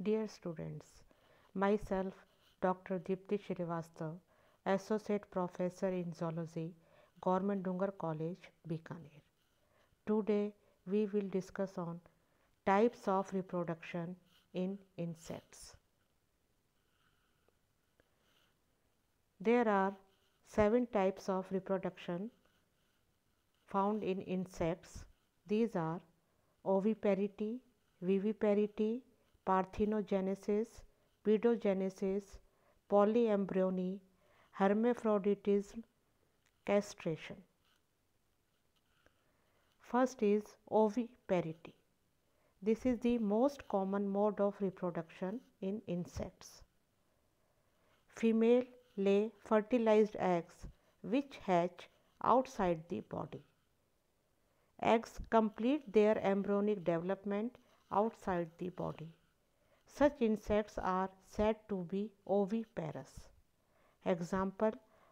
Dear students, myself Dr. Deepti Srivastav, Associate Professor in Zoology, Government Dungar College, Bikaner. Today we will discuss on types of reproduction in insects. There are seven types of reproduction found in insects. These are oviparity, viviparity, parthenogenesis, pedogenesis, polyembryony, hermaphroditism, castration. First is oviparity. This is the most common mode of reproduction in insects. Female lay fertilized eggs which hatch outside the body. Eggs complete their embryonic development outside the body. Such insects are said to be oviparous. Example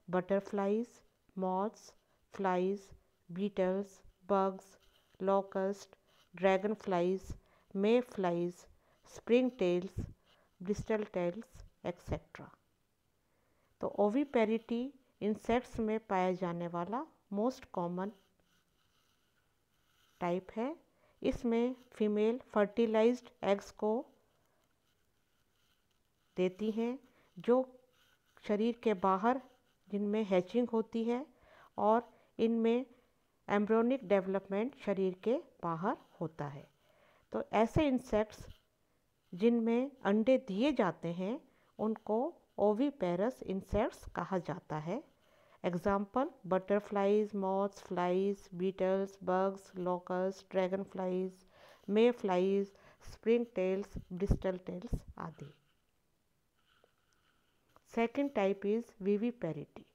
butterflies, moths, flies, beetles, bugs, locusts, dragonflies, mayflies, springtails, bristletales, etc. तो ओविपेरिटी insects में पाया जाने वाला most common type है इसमें female fertilised eggs को देती हैं, जो शरीर के बाहर, जिनमें हैचिंग होती है, और इनमें एम्ब्रोनिक डेवलपमेंट शरीर के बाहर होता है। तो ऐसे इंसेक्ट्स जिनमें अंडे दिए जाते हैं, उनको ओवीपेरस इंसेक्ट्स कहा जाता है। Example butterflies moths flies beetles bugs locusts dragonflies mayflies springtails bristletails आदि। Second type is viviparity.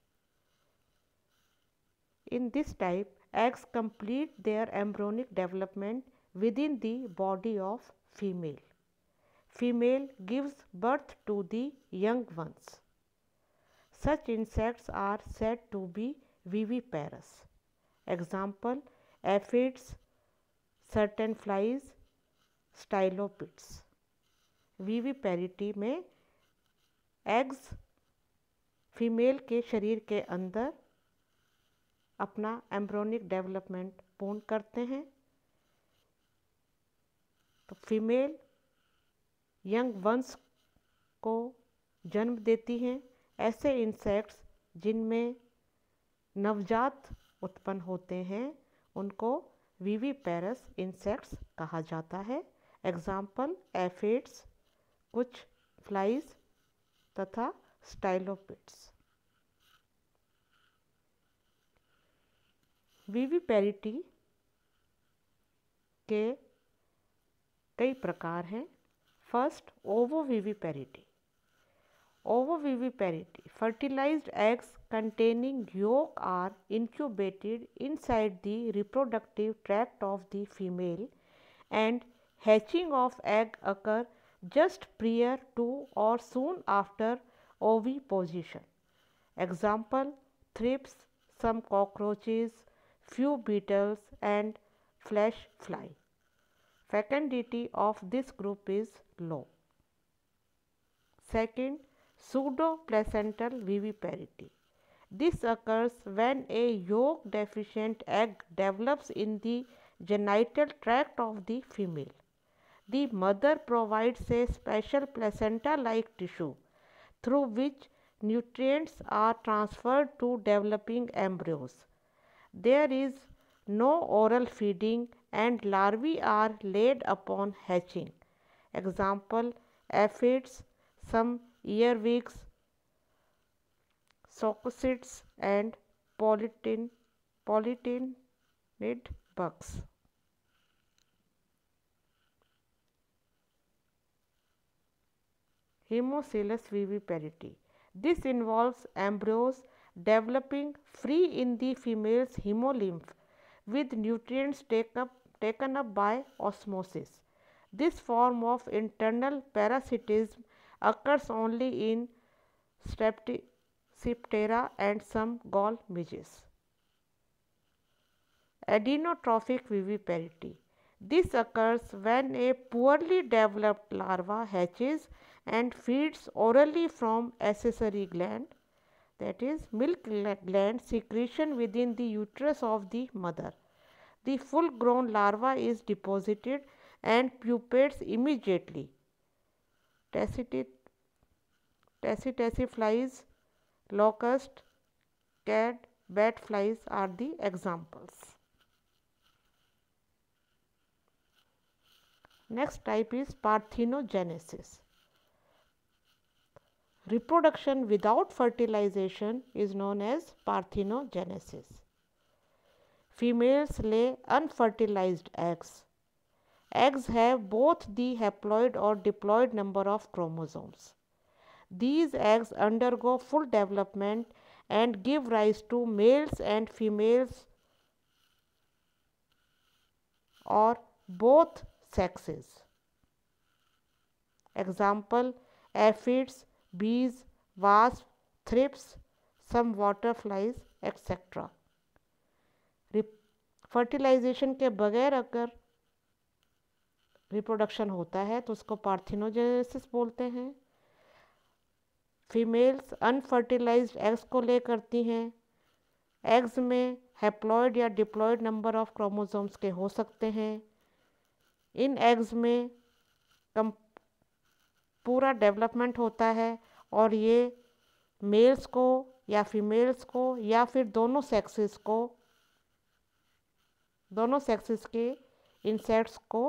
In this type, eggs complete their embryonic development within the body of female. Female gives birth to the young ones. Such insects are said to be viviparous. Example aphids, certain flies, stylopids. viviparity में eggs female के शरीर के अंदर अपना embryonic development पूर्ण करते हैं। तो फीमेल यंग वंश को जन्म देती हैं। ऐसे इंसेक्ट्स जिनमें नवजात उत्पन्न होते हैं, उनको वीवी पैरस इंसेक्ट्स कहा जाता है। एग्ज़ाम्पल एफिड्स कुछ फ्लाइज तथा स्टाइलोपिट्स वीवी पैरिटी के कई प्रकार हैं। First ovoviviparity ovoviviparity fertilize eggs containing yolk are incubated inside the reproductive tract of the female and hatching of egg occur just prior to or soon after oviposition. Example, thrips, some cockroaches few beetles and flesh fly. Fecundity of this group is low. Second, pseudoplacental viviparity. This occurs when a yolk deficient egg develops in the genital tract of the female. The mother provides a special placenta like tissue through which nutrients are transferred to developing embryos. There is no oral feeding and larvae are laid upon hatching. Example aphids, some earwigs, sococytes and polytin, polytinid bugs. Haemocoelous viviparity. This involves embryos developing free in the female's hemolymph with nutrients take up, taken up by osmosis. This form of internal parasitism occurs only in Streptera and some gall midges. Adenotrophic viviparity. This occurs when a poorly developed larva hatches and feeds orally from accessory gland that is milk gland secretion within the uterus of the mother. The full grown larva is deposited and pupates immediately. Tassi flies, locust, cad, bat flies are the examples. Next type is parthenogenesis. Reproduction without fertilization is known as parthenogenesis. Females lay unfertilized eggs. Eggs have both the haploid or diploid number of chromosomes. These eggs undergo full development and give rise to males and females or both sexes. Example aphids, bees, wasps, thrips, some flies, etc. Fertilization के बगैर अगर reproduction होता है तो उसको parthenogenesis बोलते हैं। Females unfertilised eggs को ले करती हैं। एग्स में हैप्लॉयड या डिप्लॉयड नंबर ऑफ़ क्रोमोसोम्स के हो सकते हैं। इन एग्स में कम पूरा डेवलपमेंट होता है और ये मेल्स को या फीमेल्स को या फिर दोनों सेक्सेस को, दोनों सेक्सेस के इंसेक्ट्स को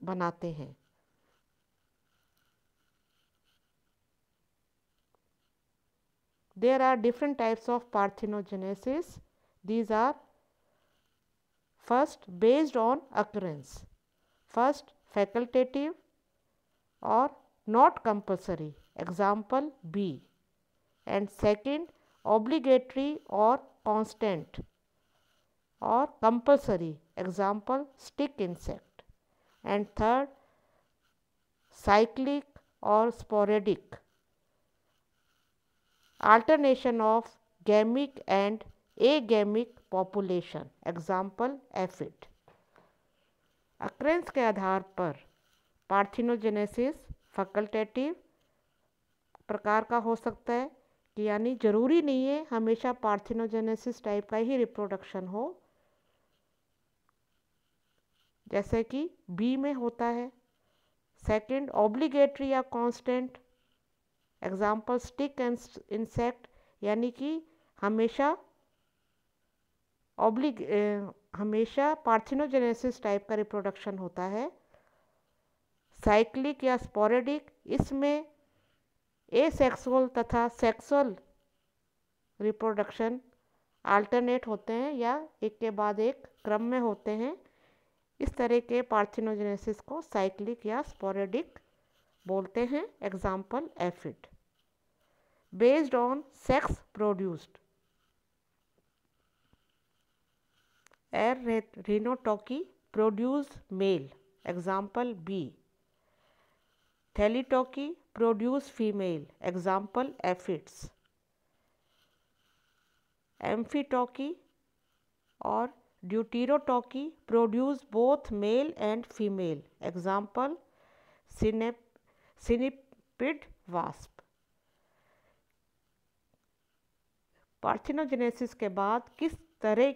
बनाते हैं। There are different types of parthenogenesis these are first based on occurrence first facultative or not compulsory? Example B. And second obligatory or constant or compulsory? Example stick insect. And third cyclic or sporadic? Alternation of gamic and agamic population. Example aphid occurrence के आधार पर parthenogenesis facultative प्रकार का हो सकता है, कि यानी ज़रूरी नहीं है हमेशा पार्थिनोजेनेसिस टाइप का ही रिप्रोडक्शन हो। जैसे कि बी में होता है सेकंड ऑब्लिगेटरी या constant example stick and insect यानी कि हमेशा ऑब्लिग हमेशा पार्थिनोजेनेसिस टाइप का रिप्रोडक्शन होता है। साइक्लिक या स्पोरेडिक इसमें ए सेक्सुअल तथा सेक्सुअल रिप्रोडक्शन अल्टरनेट होते हैं या एक के बाद एक क्रम में होते हैं। इस तरह के पार्थिनोजेनेसिस को साइक्लिक या स्पोरेडिक बोलते हैं। Example aphid based on sex produced. Arrhenotoky produce male example bee thelytoky produce female example aphids amphitoky or deuterotoky produce both male and female example cynipid wasp parthenogenesis के बाद किस तरह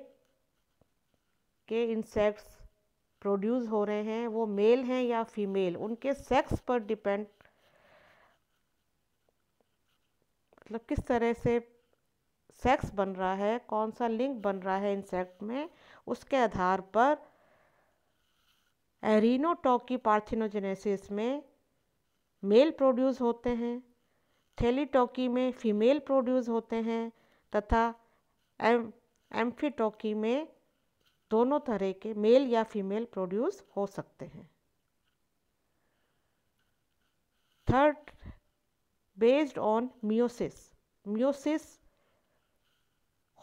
के insects produce हो रहे हैं, वो मेल हैं या फीमेल उनके सेक्स पर डिपेंड मतलब किस तरह से सेक्स बन रहा है, कौन सा लिंक बन रहा है इंसेक्ट में, उसके आधार पर एरिनोटॉकी पार्थिनोजेनेसिस में मेल प्रोड्यूस होते हैं थेलीटॉकी में फीमेल प्रोड्यूस होते हैं, तथा एम एम्फीटोकी में दोनों तरह के मेल या फीमेल प्रोड्यूस हो सकते हैं। Third based on meiosis meiosis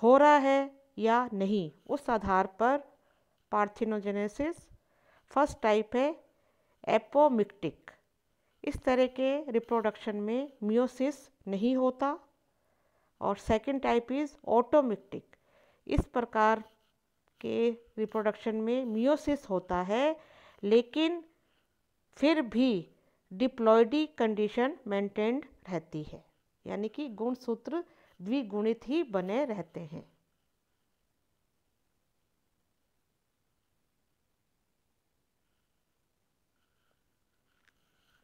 हो रहा है या नहीं, उस आधार पर पार्थिनोजेनेसिस फ़र्स्ट टाइप है एपोमिक्टिक इस तरह के रिप्रोडक्शन में मियोसिस नहीं होता। और सेकंड टाइप इज़ ऑटोमिक्टिक इस प्रकार के रिप्रोडक्शन में मियोसिस होता है, लेकिन फिर भी डिप्लॉयडी कंडीशन मेंटेन्ड रहती है। यानी कि गुणसूत्र द्विगुणित ही बने रहते हैं।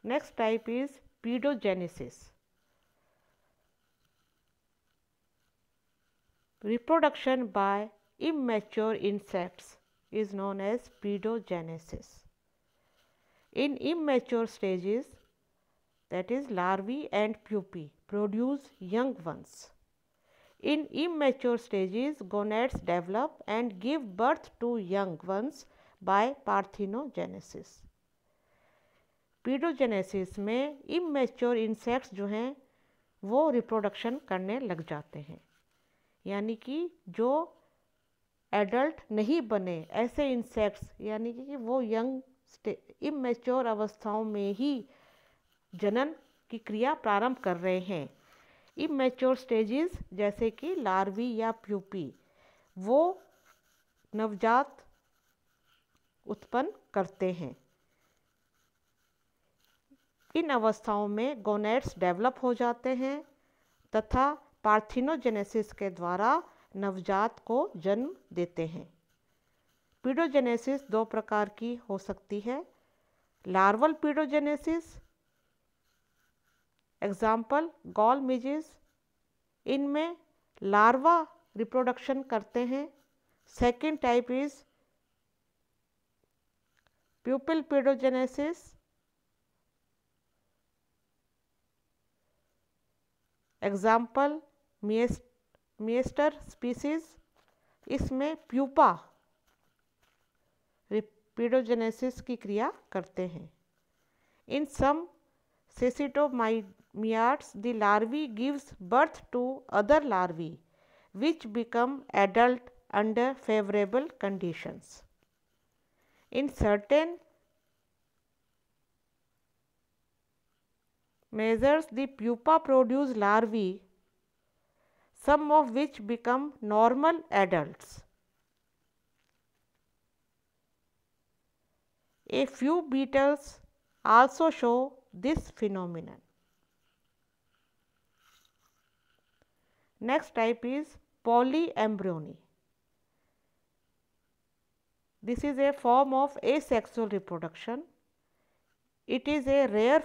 Next type is paedogenesis reproduction by immature insects is known as pedogenesis. In immature stages, that is larvae and pupae produce young ones. In immature stages, gonads develop and give birth to young ones by parthenogenesis. Paedogenesis में immature insects जो हैं वो reproduction करने लग जाते हैं यानी कि जो एडल्ट नहीं बने ऐसे इंसेक्ट्स यानी कि वो यंग इमेच्योर अवस्थाओं में ही जनन की क्रिया प्रारंभ कर रहे हैं। इमेच्योर स्टेजेस जैसे कि लार्वी या प्यूपी वो नवजात उत्पन्न करते हैं। इन अवस्थाओं में गोनेट्स डेवलप हो जाते हैं तथा पार्थिनोजेनेसिस के द्वारा नवजात को जन्म देते हैं। पीडोजेनेसिस दो प्रकार की हो सकती है। Larval paedogenesis example gall midges इनमें लार्वा रिप्रोडक्शन करते हैं। Second type is pupal paedogenesis example Miastor species इसमें प्यूपा रिपीडोजेनेसिस की क्रिया करते हैं। In some cecidomyiids the larvae gives birth to other larvae which become adult under favourable conditions. In certain measures the pupa produce larvae, some of which become normal adults. A few beetles also show this phenomenon. Next type is polyembryony. This is a form of asexual reproduction it is a rare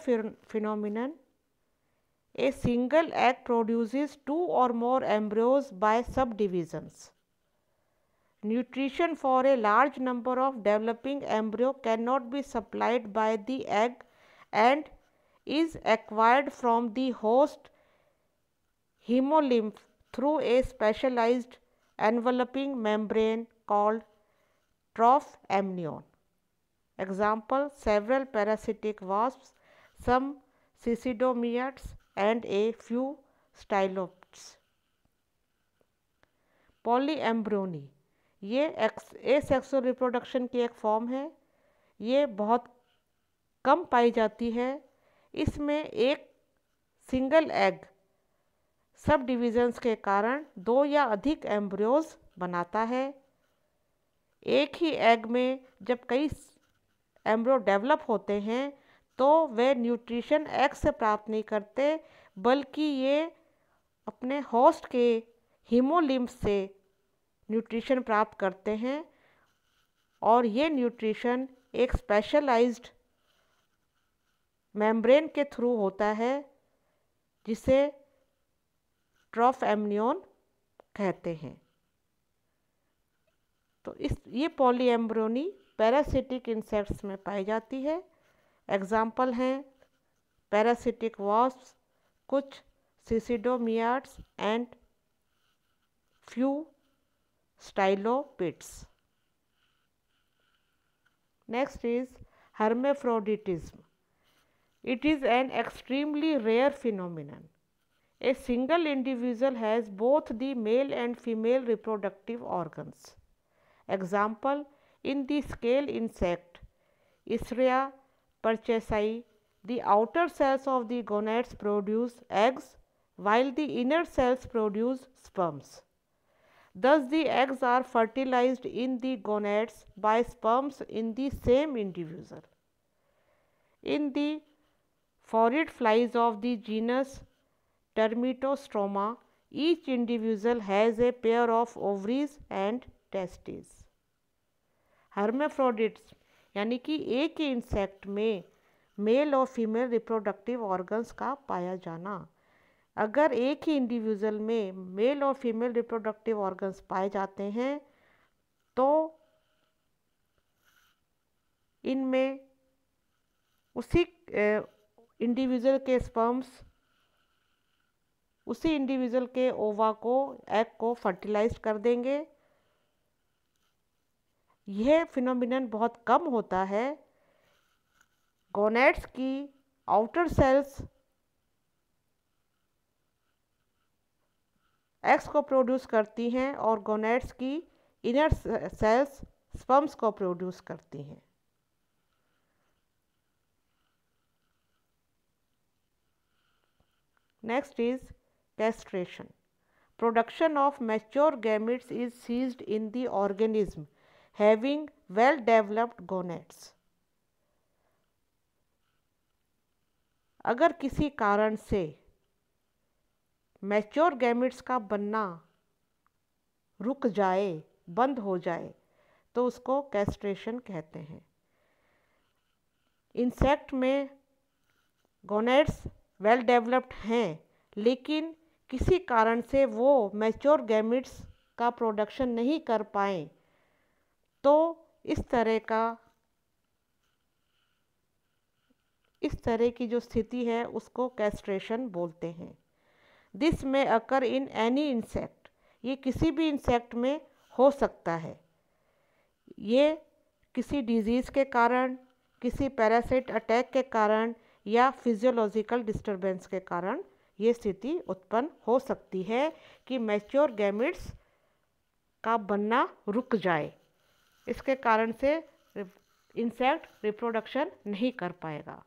phenomenon. A single egg produces two or more embryos by subdivisions. Nutrition for a large number of developing embryo cannot be supplied by the egg and is acquired from the host hemolymph through a specialized enveloping membrane called trough amnion. Example several parasitic wasps, some cystidomiates and a few stylops. Polyembryony ये ए sexual reproduction की एक form है। ये बहुत कम पाई जाती है। इसमें एक सिंगल एग सब डिविजन्स के कारण दो या अधिक एम्ब्रियोज बनाता है। एक ही एग में जब कई एम्ब्रो डेवलप होते हैं तो वे न्यूट्रिशन एक्स से प्राप्त नहीं करते, बल्कि ये अपने होस्ट के हीमोलिम्फ से न्यूट्रिशन प्राप्त करते हैं। और ये न्यूट्रिशन एक स्पेशलाइज्ड मेम्ब्रेन के थ्रू होता है, जिसे ट्रॉफ एमनियन कहते हैं। तो इस, ये पॉलीएम्ब्रोनी पैरासिटिक इंसेक्ट्स में पाई जाती है। एग्ज़ाम्पल हैं पैरासिटिक वॉस कुछ cecidomyiids and few stylopids next is hermaphroditism it is an extremely rare phenomenon a single individual has both the male and female reproductive organs example in the scale insect Icerya purchasei, the outer cells of the gonads produce eggs while the inner cells produce sperms. Thus, the eggs are fertilized in the gonads by sperms in the same individual. In the phorid flies of the genus Termitostroma, each individual has a pair of ovaries and testes. hermaphrodites यानी कि एक ही insect में male और female reproductive organs का पाया जाना। अगर एक ही इंडिविजुअल में मेल और फीमेल रिप्रोडक्टिव ऑर्गन्स पाए जाते हैं तो इनमें उसी इंडिविजुअल के स्पर्म्स उसी इंडिविजुअल के ओवा को एग को फर्टिलाइज कर देंगे। यह फिनोमिनन बहुत कम होता है। गोनेट्स की आउटर सेल्स एक्स को प्रोड्यूस करती हैं और गोनेट्स की इनर सेल्स स्पम्स को प्रोड्यूस करती हैं। Next is castration production of mature gametes is ceased in the organism having well developed gonads अगर किसी कारण से मैच्योर गैमिट्स का बनना रुक जाए, बंद हो जाए तो उसको कैस्ट्रेशन कहते हैं। इंसेक्ट में गोनेट्स वेल डेवलप्ड हैं, लेकिन किसी कारण से वो मैच्योर गैमिट्स का प्रोडक्शन नहीं कर पाए तो इस तरह का, इस तरह की जो स्थिति है, उसको कैस्ट्रेशन बोलते हैं। दिस में अकर इन एनी इंसेक्ट ये किसी भी इंसेक्ट में हो सकता है। ये किसी डिज़ीज़ के कारण, किसी पैरासाइट अटैक के कारण या फिजियोलॉजिकल डिस्टरबेंस के कारण ये स्थिति उत्पन्न हो सकती है कि मैच्योर गैमिट्स का बनना रुक जाए। इसके कारण से इंसेक्ट रिप्रोडक्शन नहीं कर पाएगा।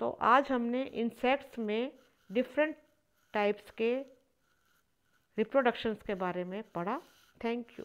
तो आज हमने इंसेक्ट्स में डिफरेंट टाइप्स के रिप्रोडक्शंस के बारे में पढ़ा। Thank you